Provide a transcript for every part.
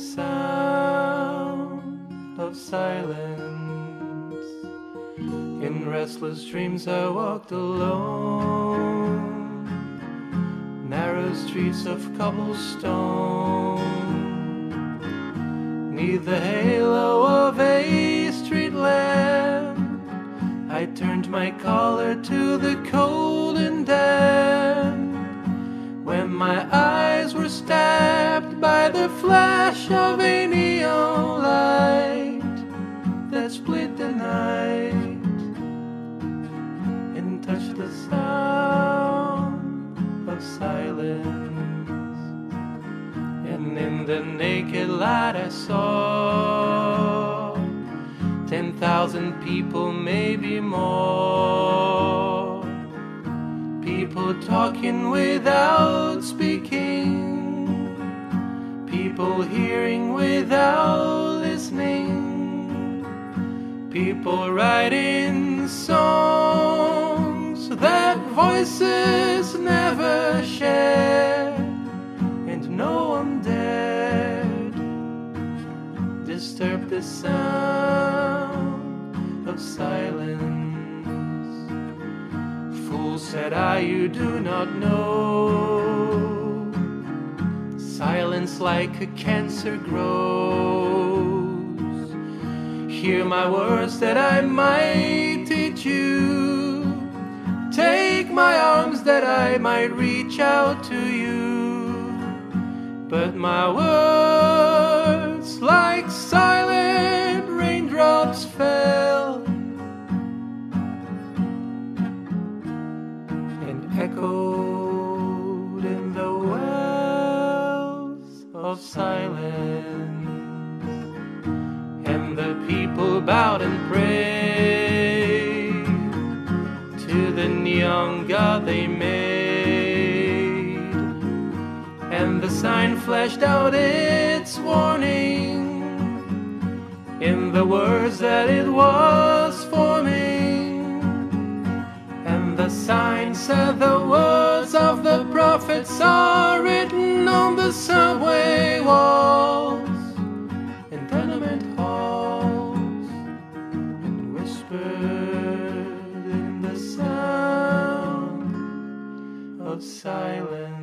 sound of silence. In restless dreams, I walked alone, narrow streets of cobblestone, neath the halo of a street lamp. I turned my collar to the cold and damp when my eyes were stabbed by the flash of a neon light that split the night and touched the sound of silence. And in the naked light, I saw ten thousand people, maybe more people talking without speaking, people hearing without listening, people writing songs that voices never share. and no one dared disturb the sound of silence. Fool, said I, you do not know. Silence like a cancer grows. Hear my words that I might teach you. Take my arms that I might reach out to you. But my words, like silent raindrops, fell and echoed of silence. And the people bowed and prayed to the neon god they made. And the sign flashed out its warning in the words that it was forming. Sign said the words of the prophets are written on the subway walls and tenement halls and whispered in the sound of silence.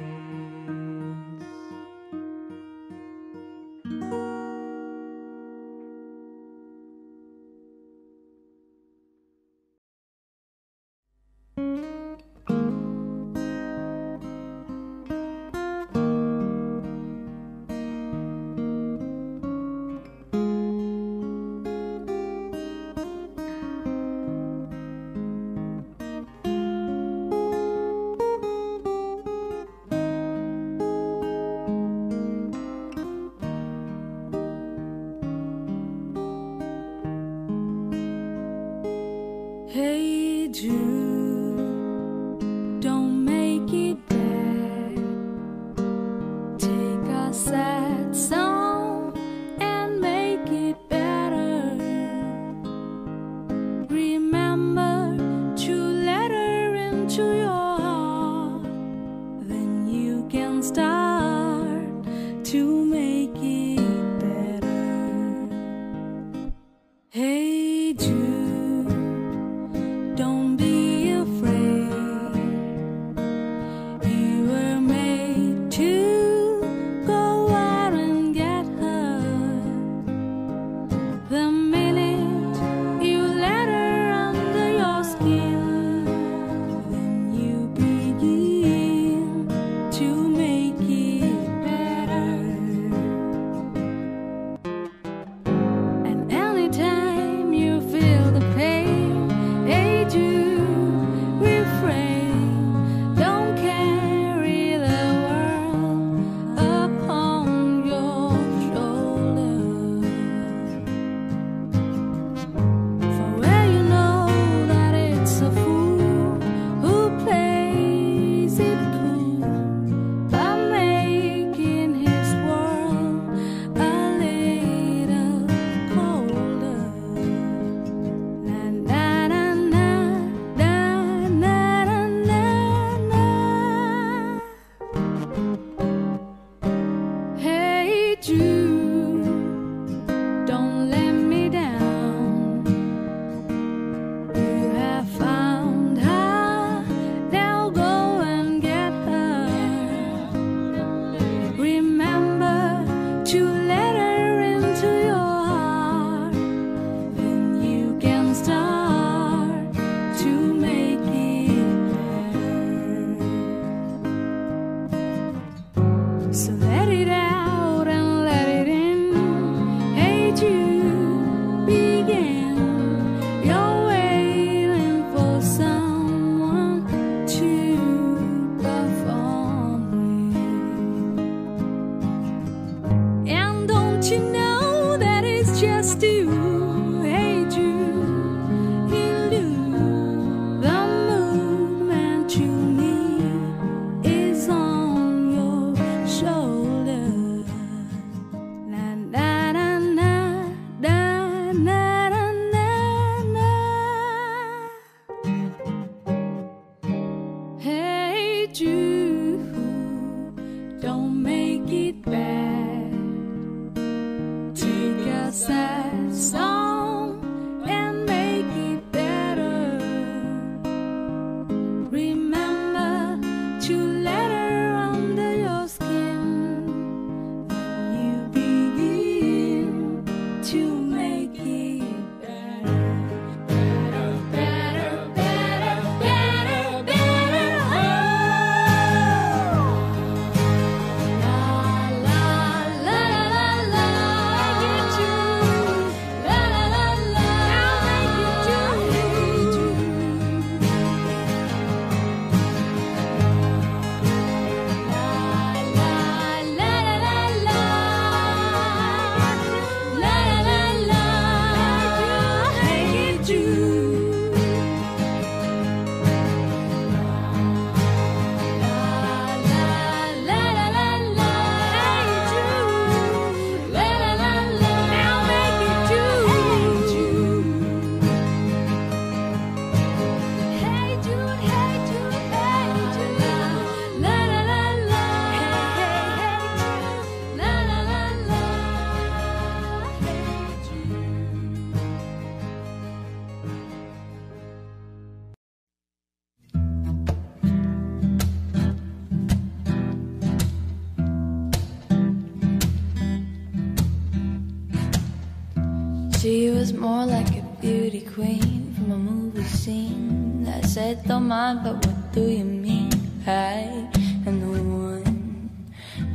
She was more like a beauty queen from a movie scene. I said, don't mind, but what do you mean? I am the one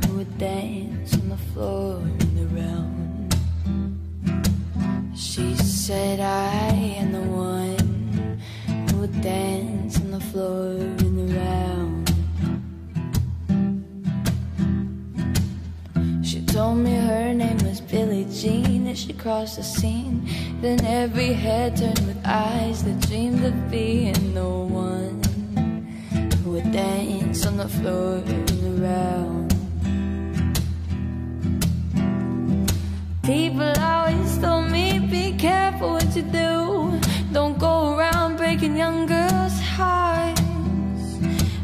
who would dance on the floor in the round. She said, I am the one who would dance on the floor in the round. She told me her name Jean as she crossed the scene. Then every head turned with eyes that dreamed of being the one who would dance on the floor in the round. People always told me, be careful what you do. Don't go around breaking young girls' hearts.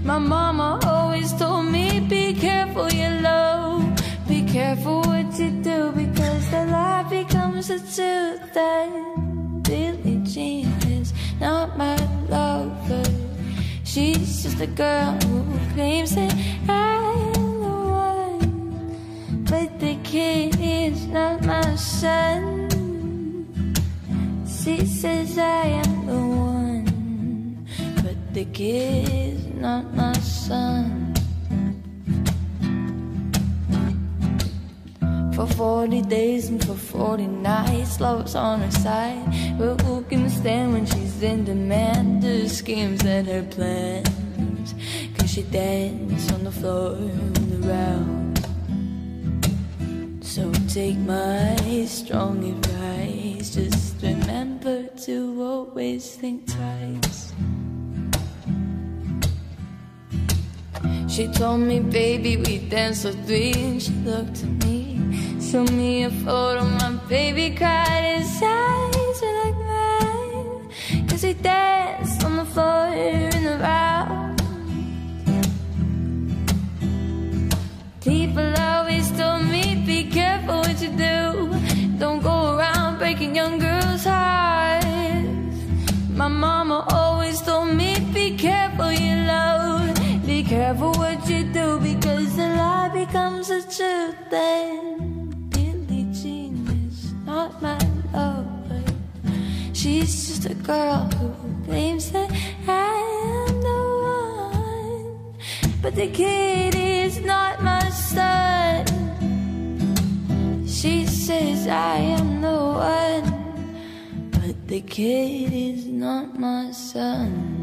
My mama always told me, be careful you love. Be careful what you do because the lie becomes the truth. That Billie Jean is not my lover. She's just a girl who claims that I am the one. But the kid is not my son. She says I am the one. But the kid is not my son. For 40 days and for 40 nights, love's on her side. But who can stand when she's in demand? The schemes and her plans. Cause she dance on the floor and around. So take my strong advice. Just remember to always think twice. She told me, baby, we danced for three. And she looked at me, showed me a photo. My baby cried, his eyes were like mine. Cause we danced on the floor in the round. People always told me, be careful what you do. Don't go around breaking young girls' hearts. My mama always told me, be careful you love. Be careful what you do because the lie becomes the truth. Then not my lover. She's just a girl who claims that I am the one. But the kid is not my son. She says I am the one. But the kid is not my son.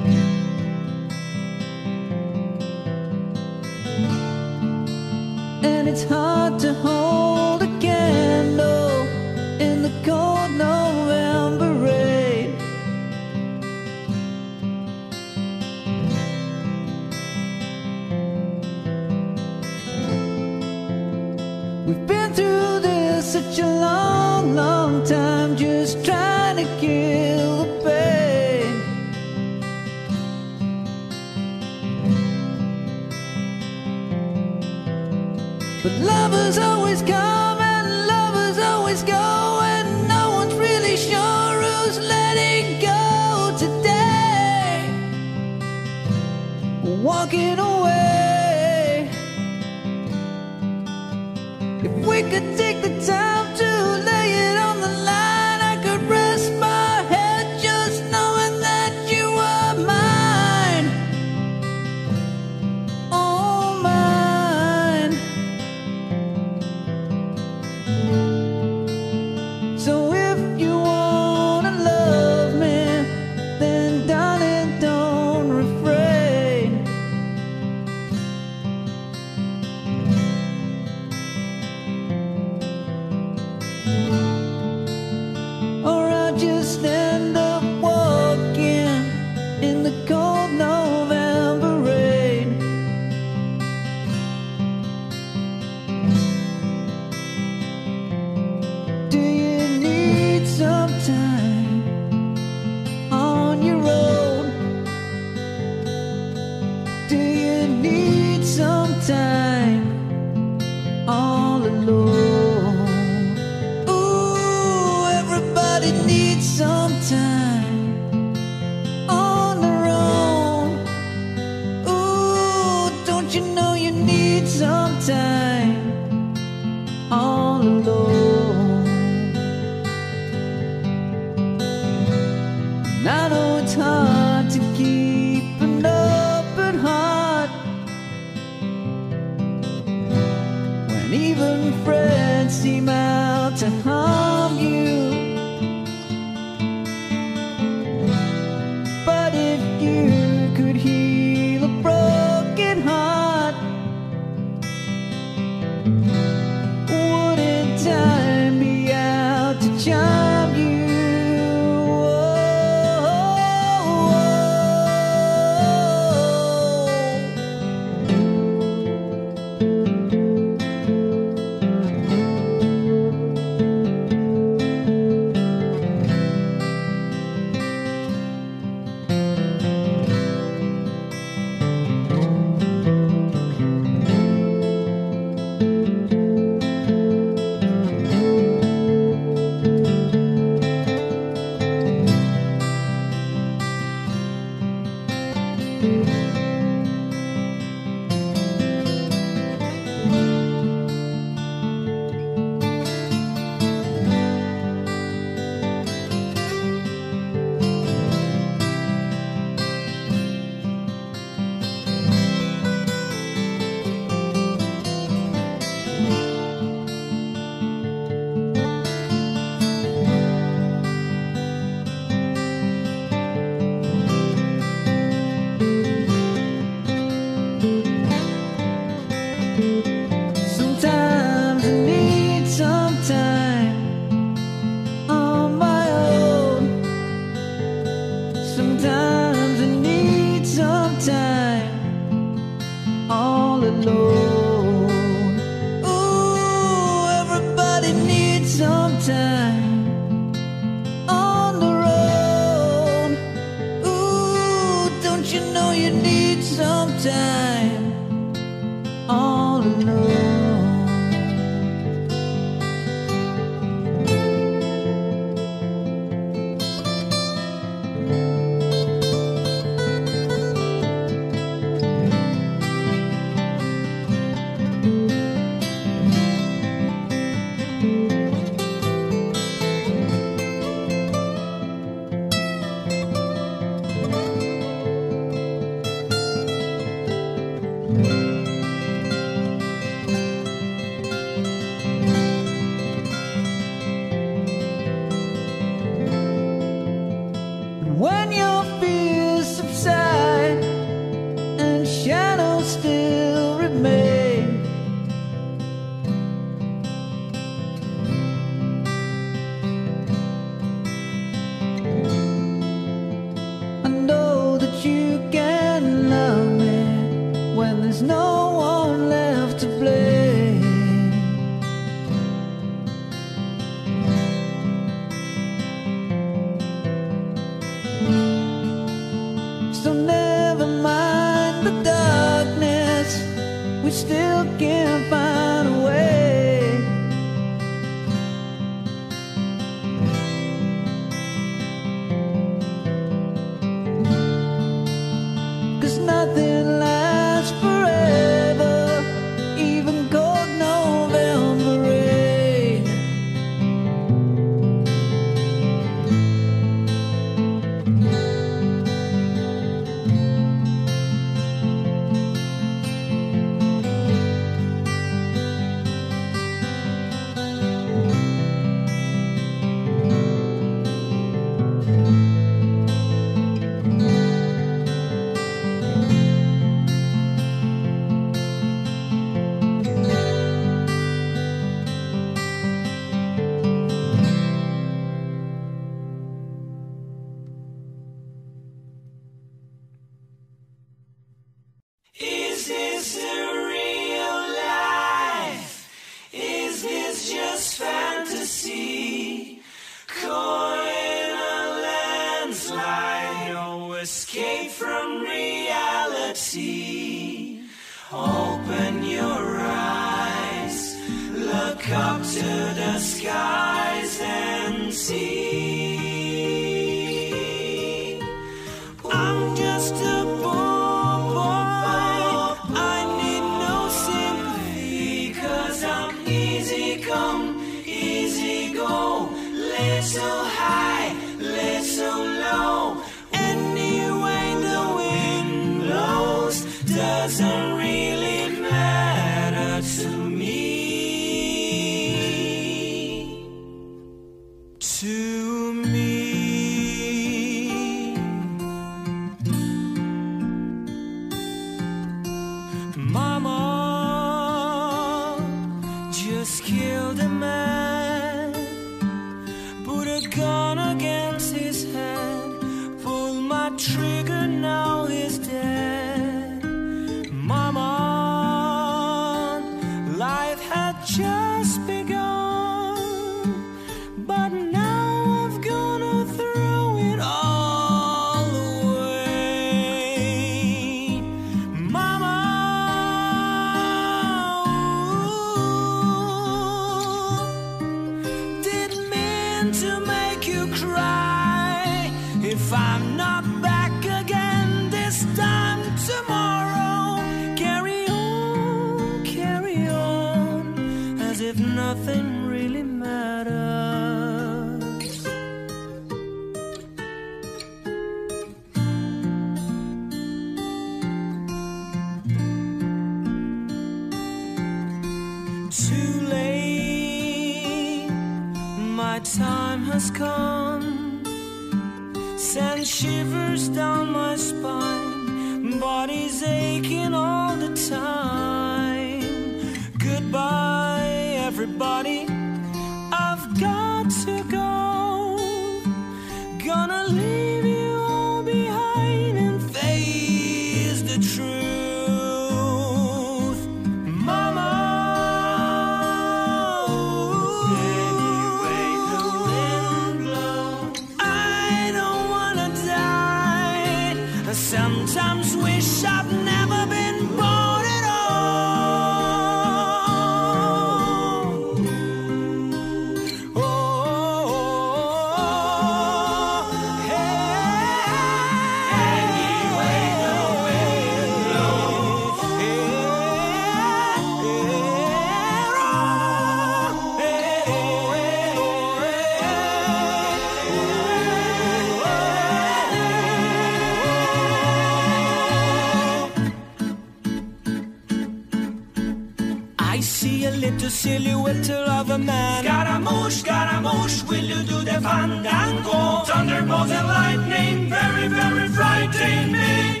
Fandango. Thunderbolts and lightning, very, very frightening me.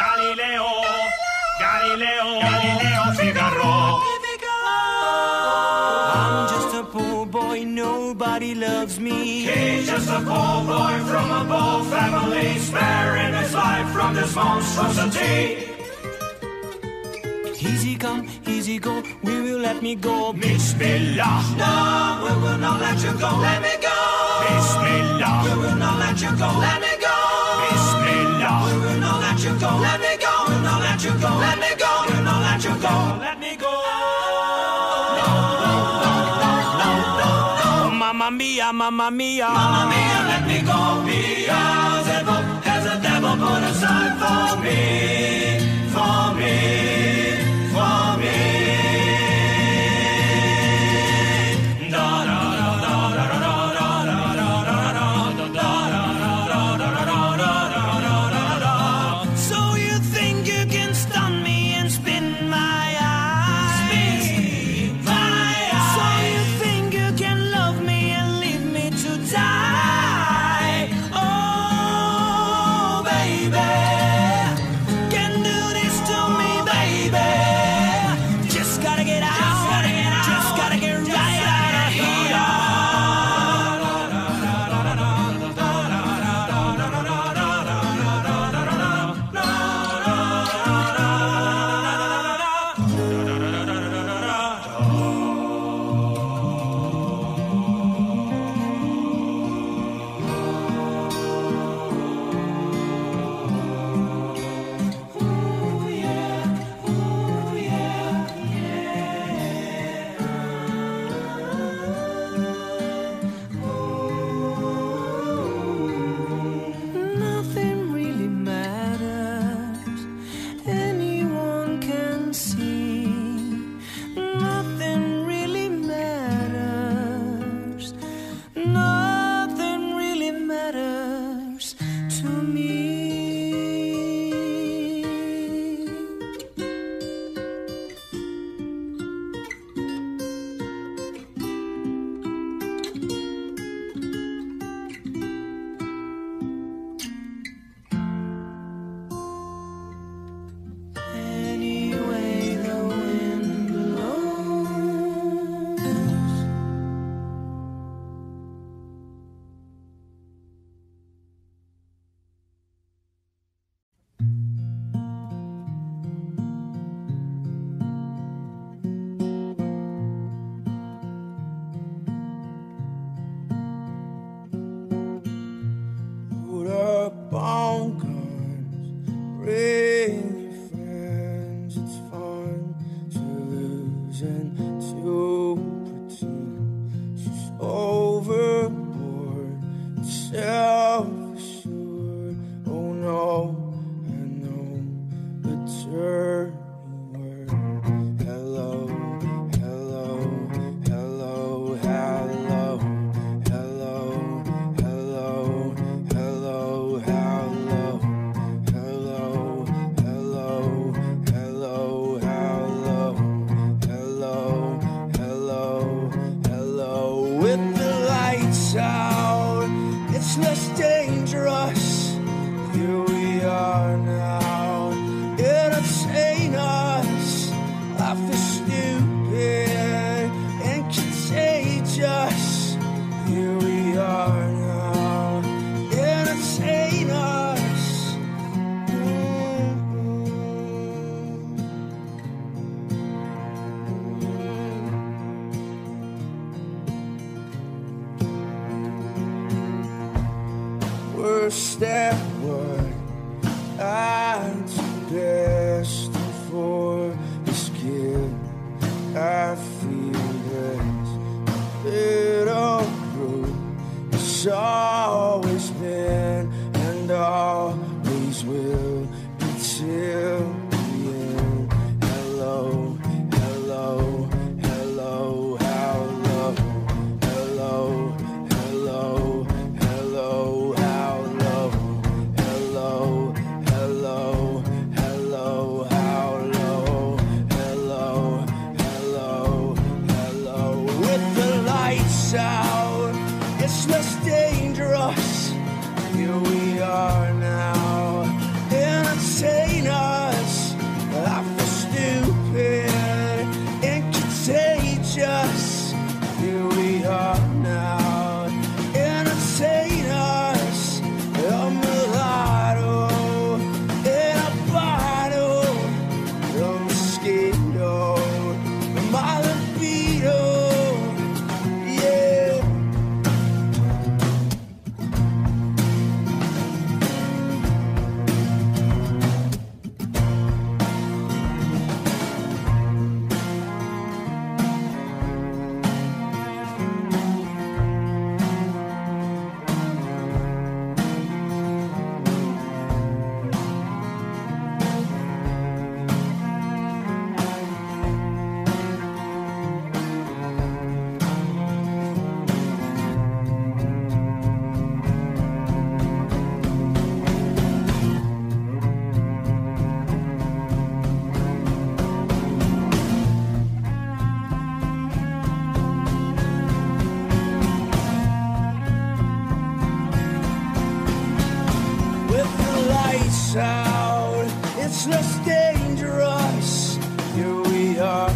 Galileo, Galileo, Galileo, Galileo Figaro. I'm just a poor boy, nobody loves me. He's just a poor boy from a poor family, sparing his life from this monstrosity. Easy come, easy go, we will let me go. Bismillah. No, we will not let you go. Let me let you go. Let me go. Bismillah. We will not let you go. Let me go. We will not let you go. Let me go. We will not let you go. Let me go. No, no, no, no, no. Oh, mamma mia, mamma mia. Mamma mia, let me go. Beelzebub has a devil put aside. it's less dangerous. Here we are.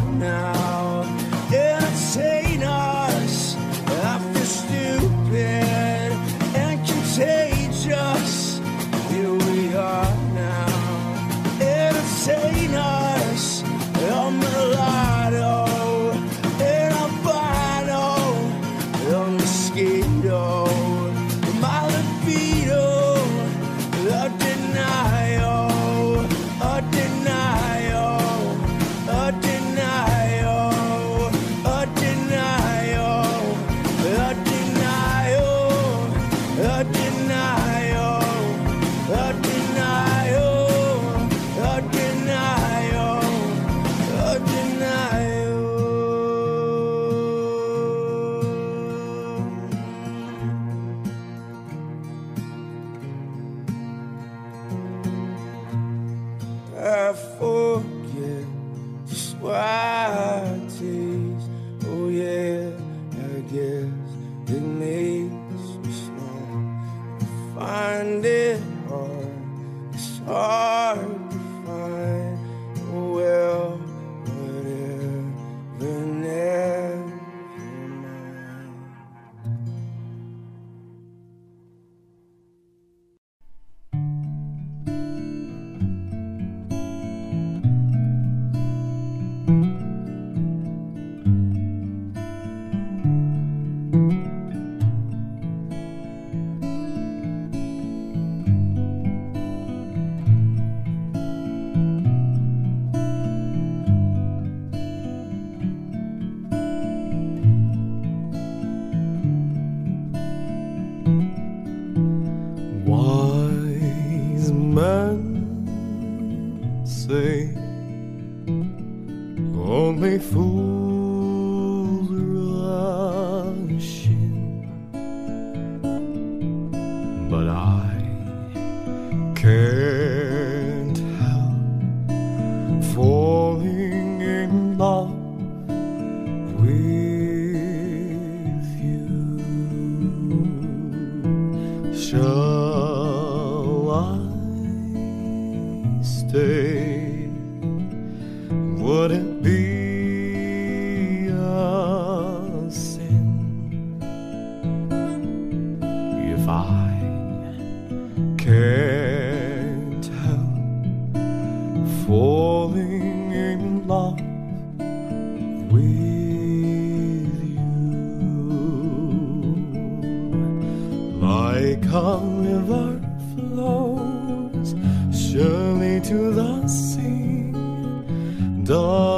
falling in love with you. Like a river flows surely to the sea. The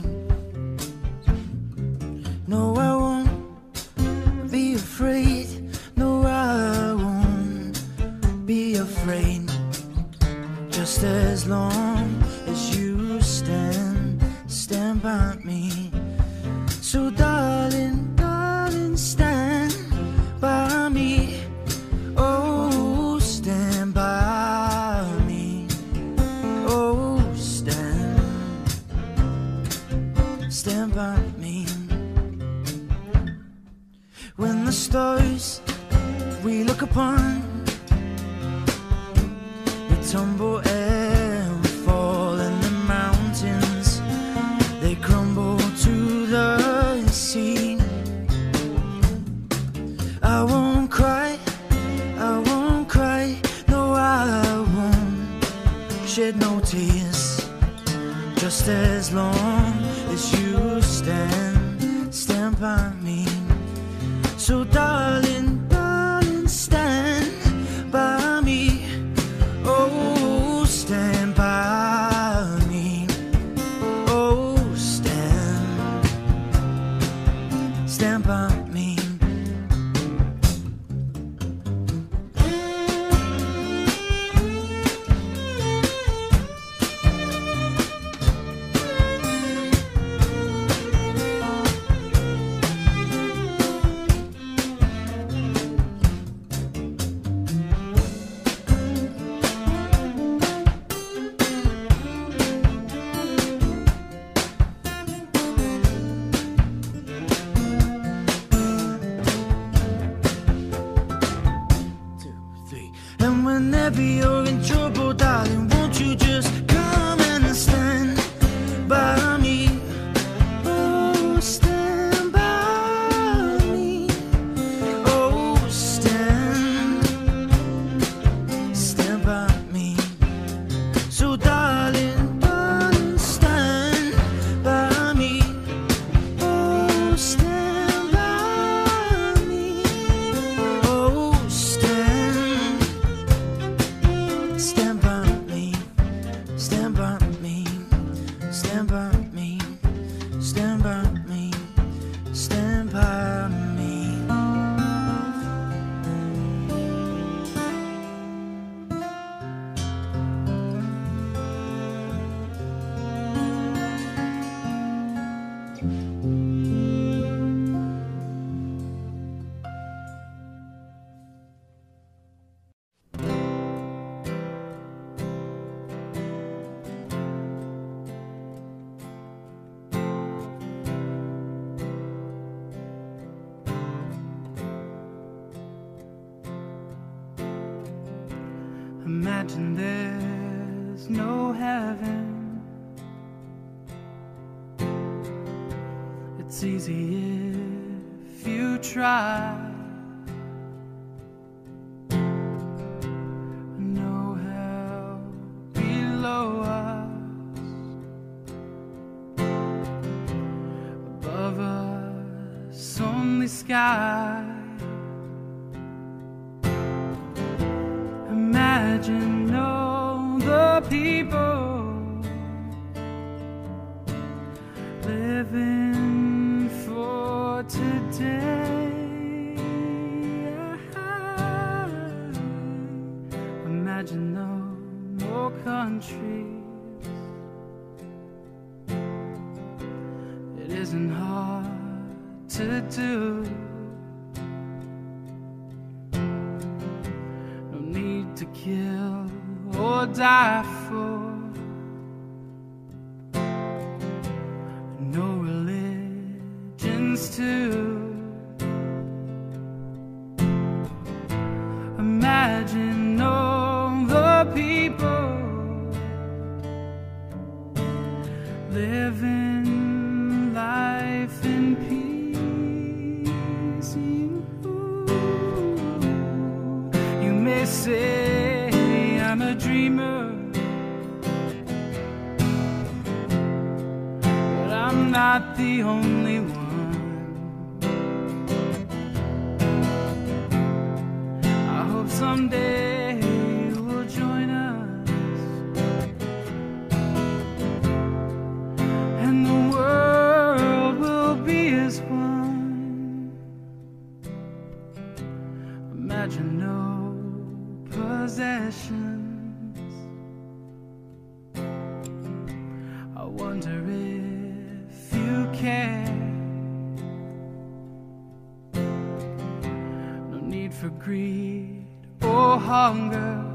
stand by. wonder if you care. No need for greed or hunger.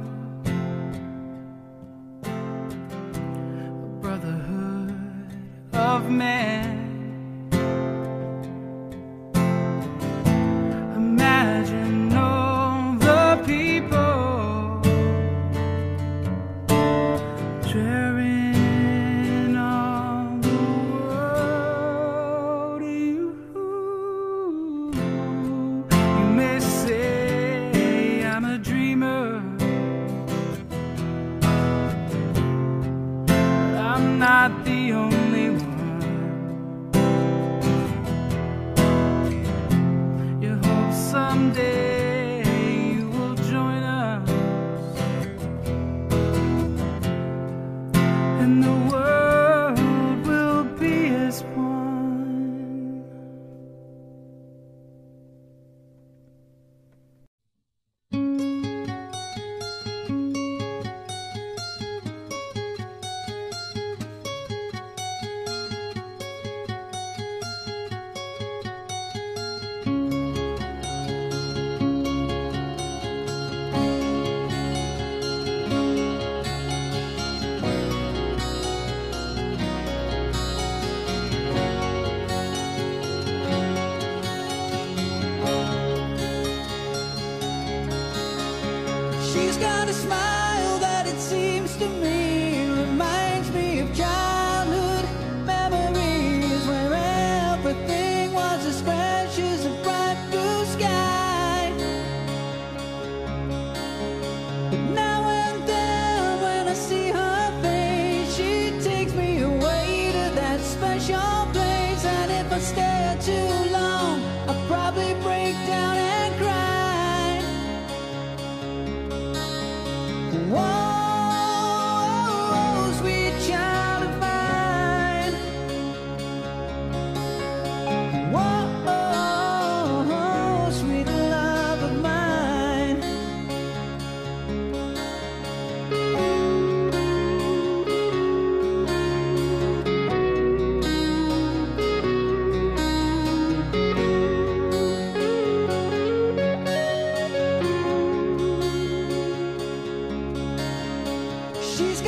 she's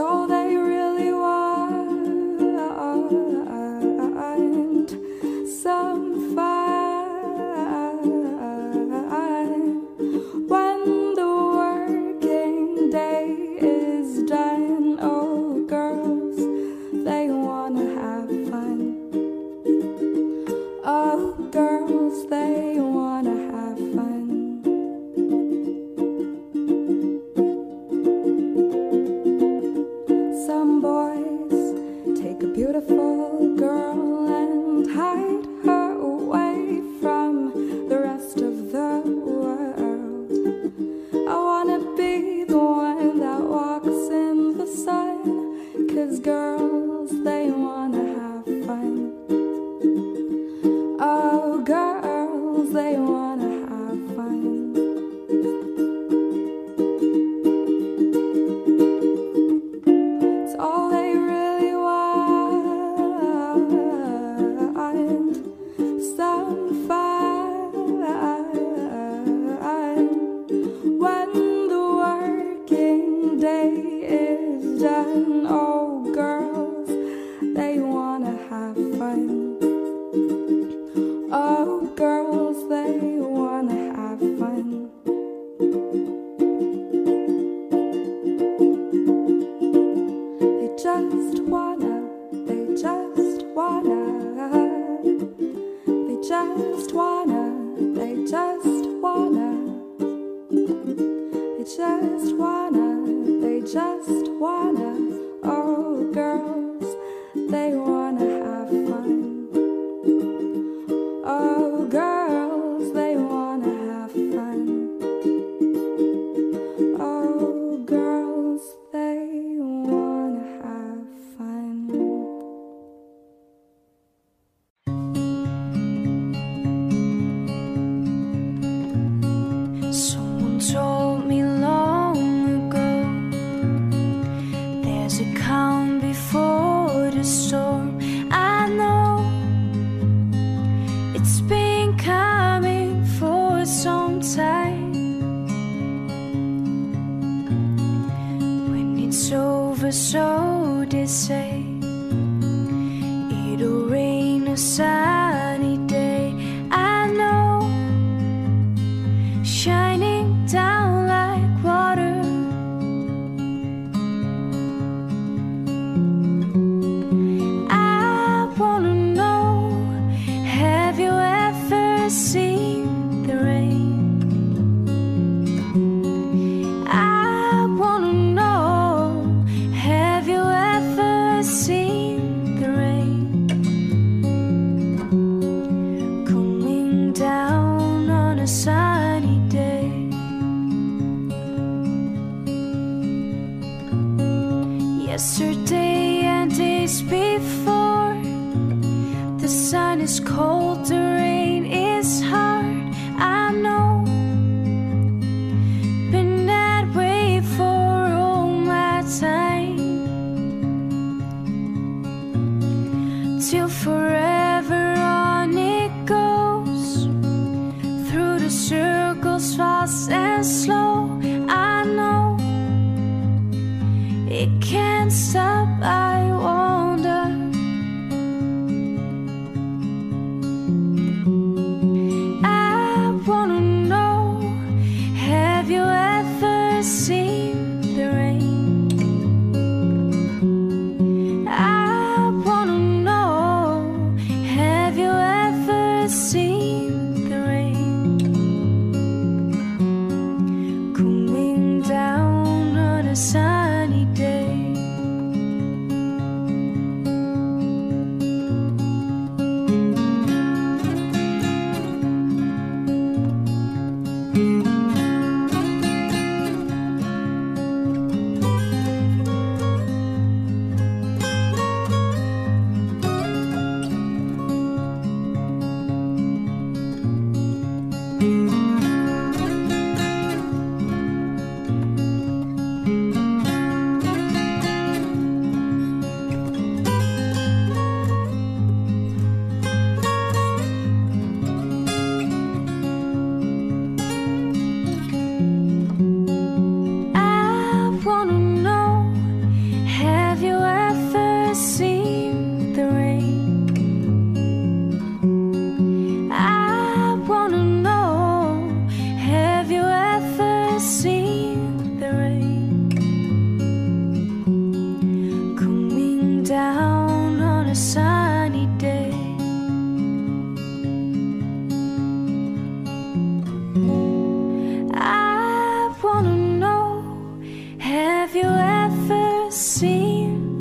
all they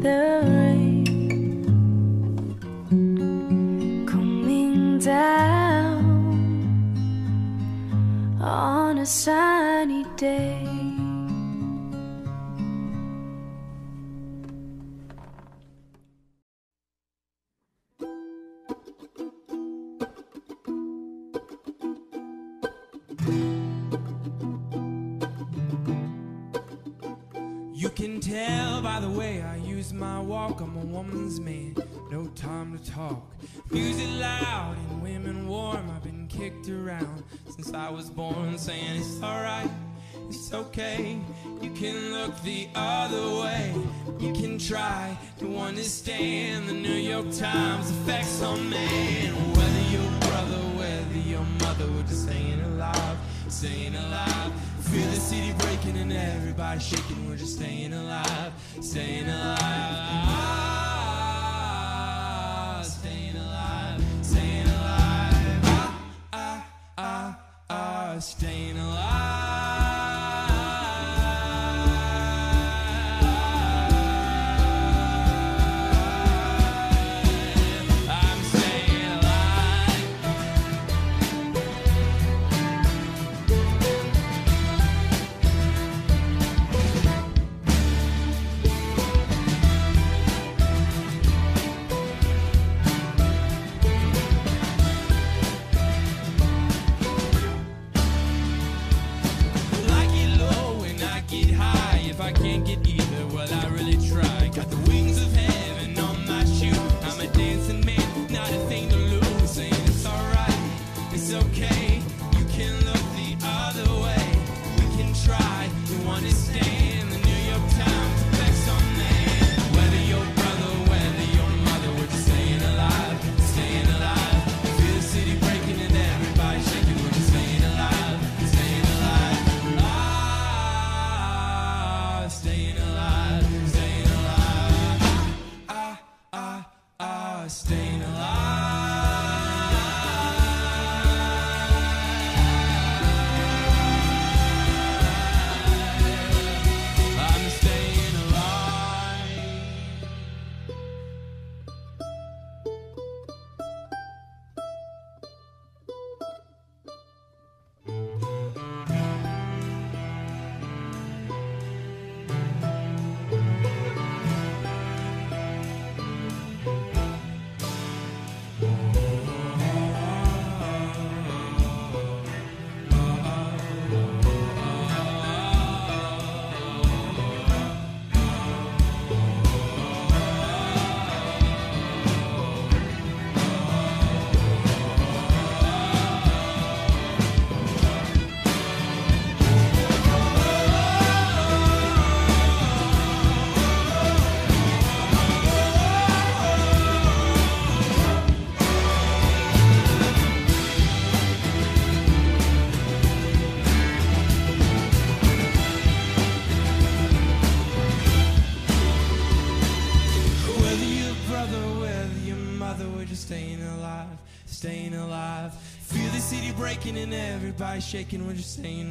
the rain coming down on a sunny day. to talk. Music loud and women warm. I've been kicked around since I was born, saying it's alright, it's okay. You can look the other way. You can try to understand the New York Times effects on man. Whether your brother, whether your mother, we're just staying alive, staying alive. Feel the city breaking and everybody shaking. We're just staying alive, staying alive. staying alive. When you're staying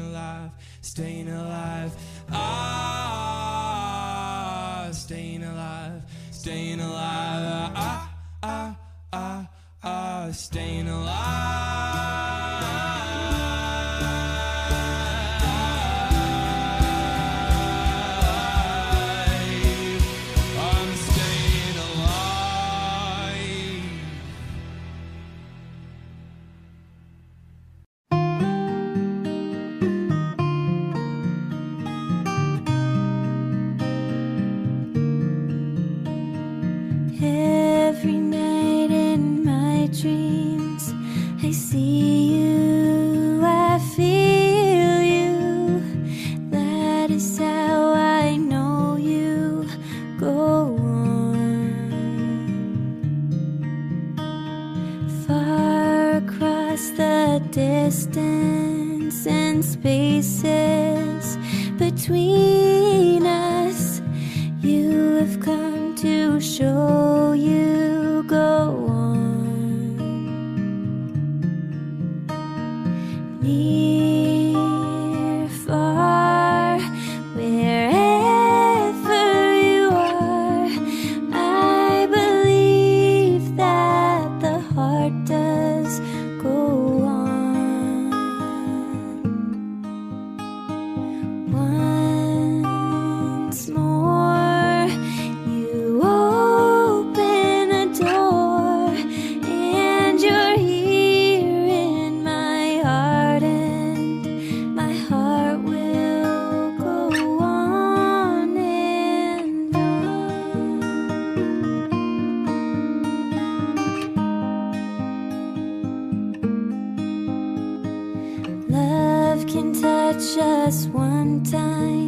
us one time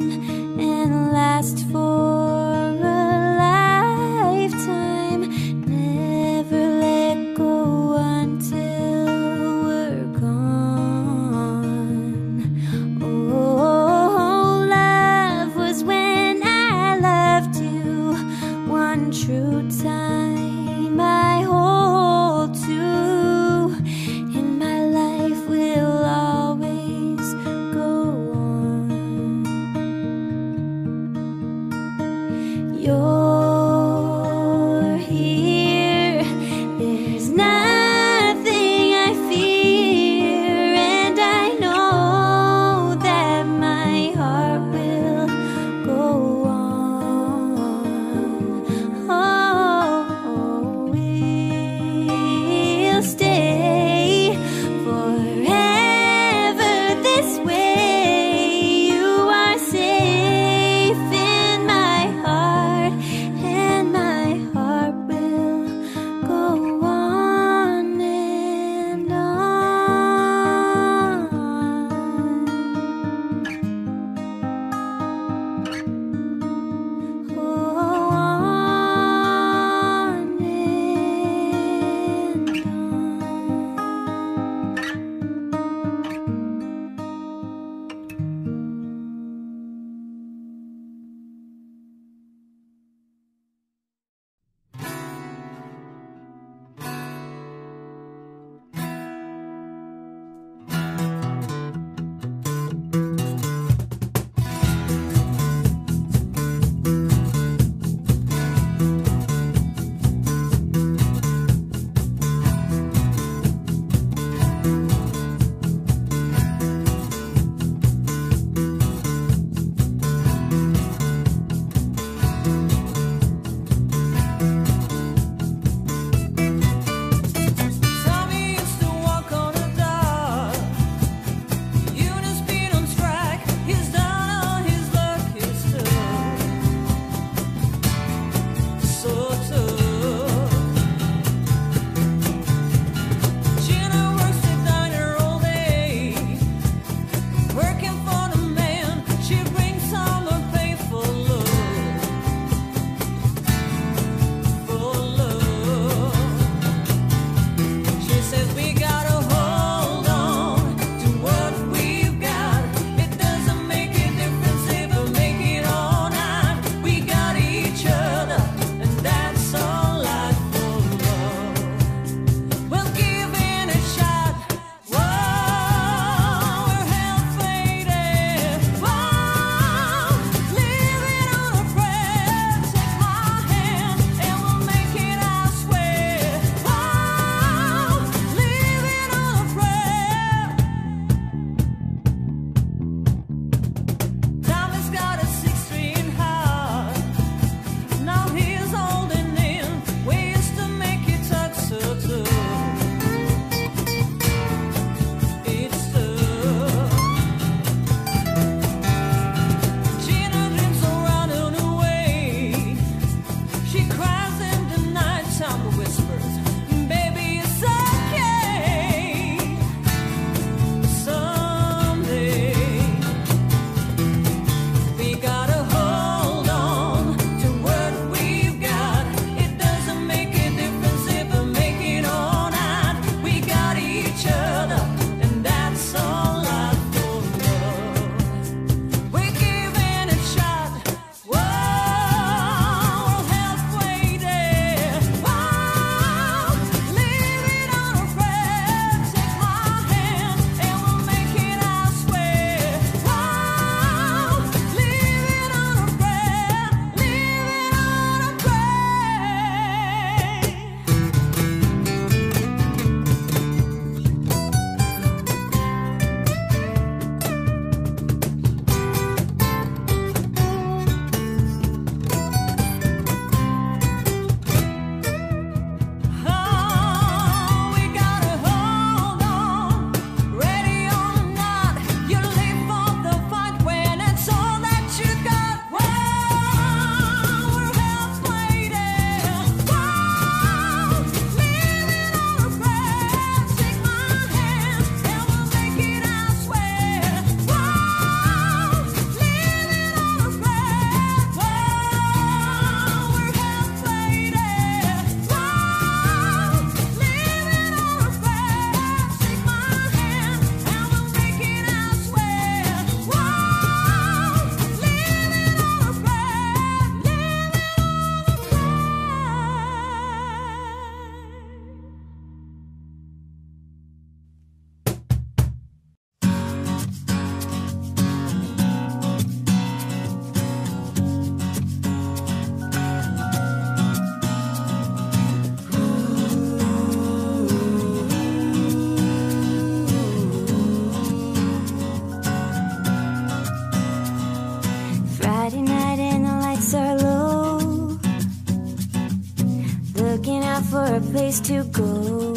place to go.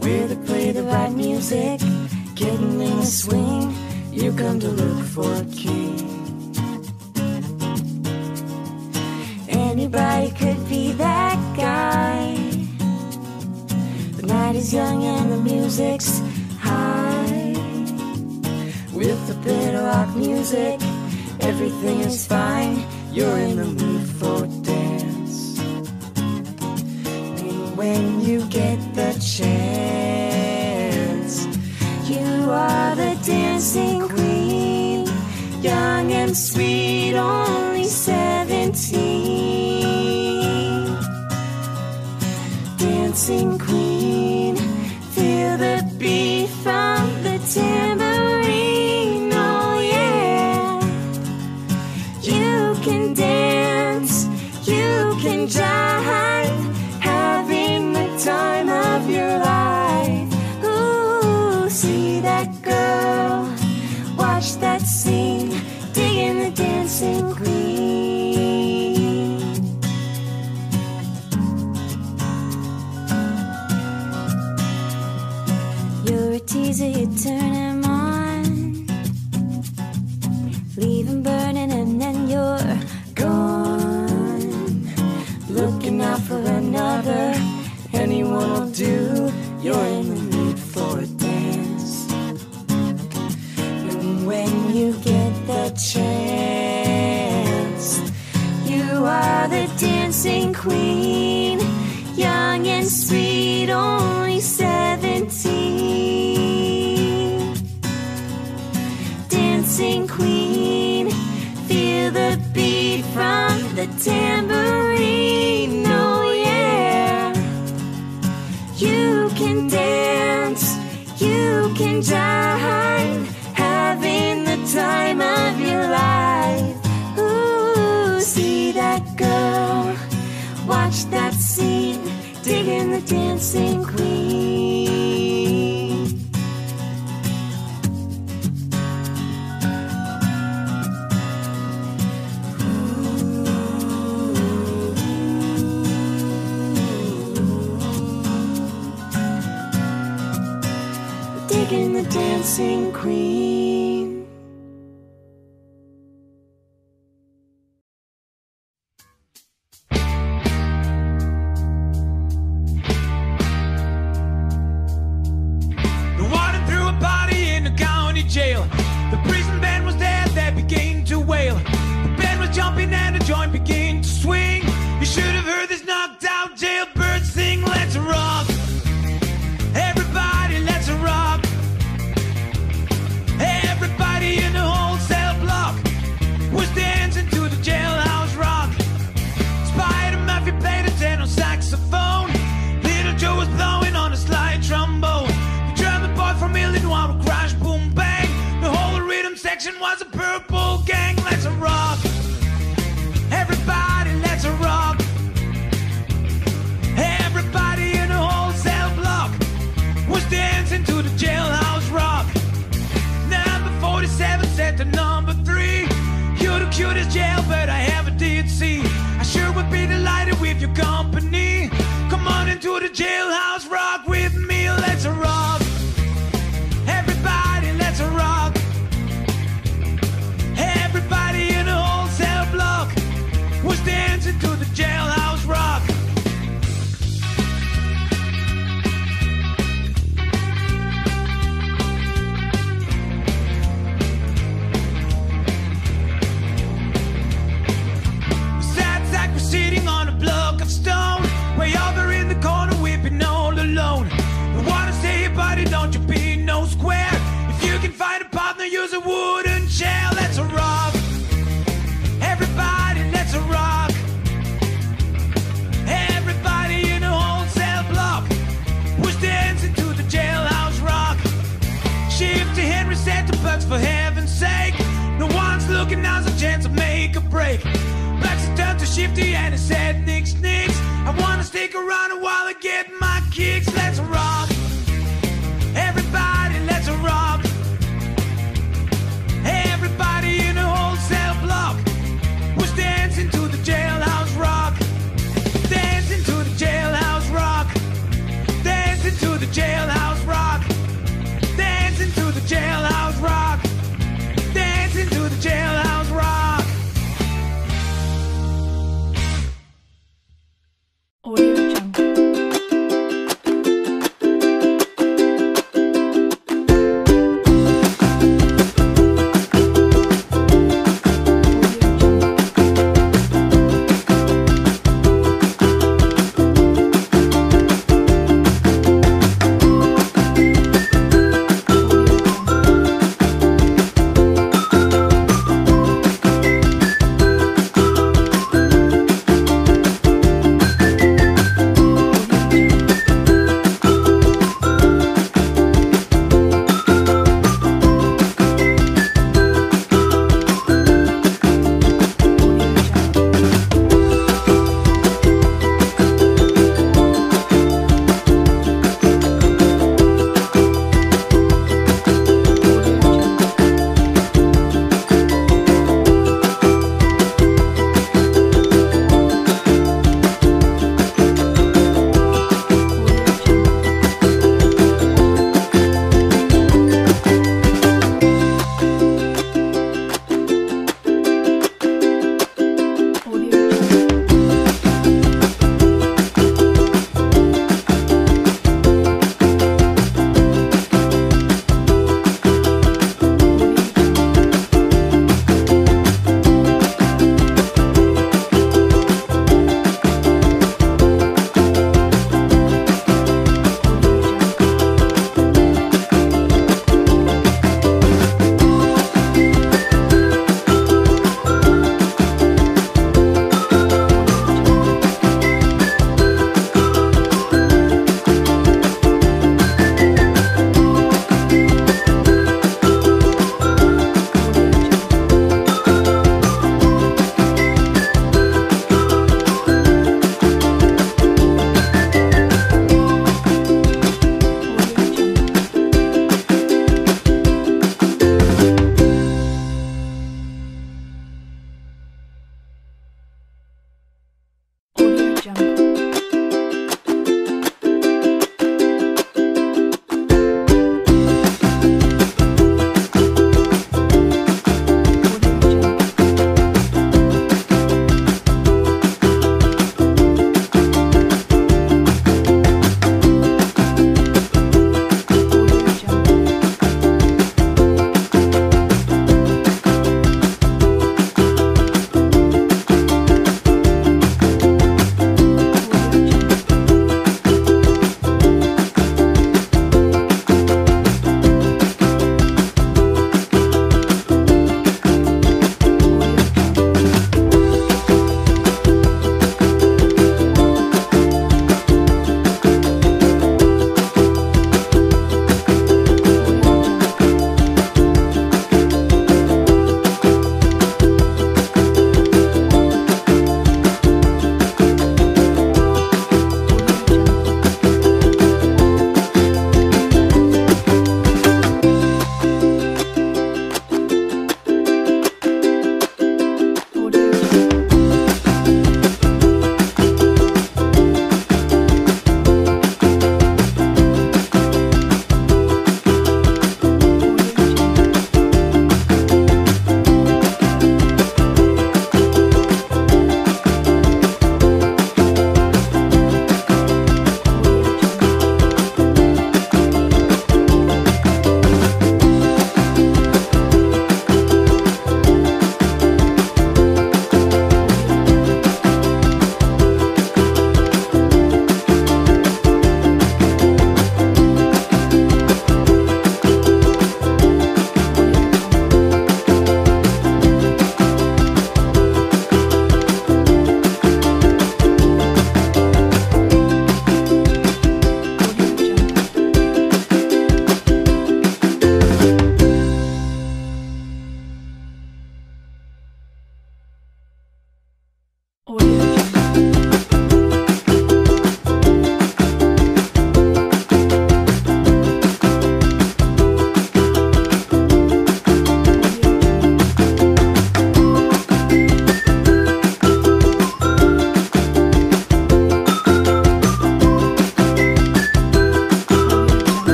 Where they play the right music, getting in a swing, you come to look for a king. Anybody could be that guy. The night is young and the music's high. With the bit of rock music, everything is fine, you're in the mood. watch that scene, digging the dancing queen.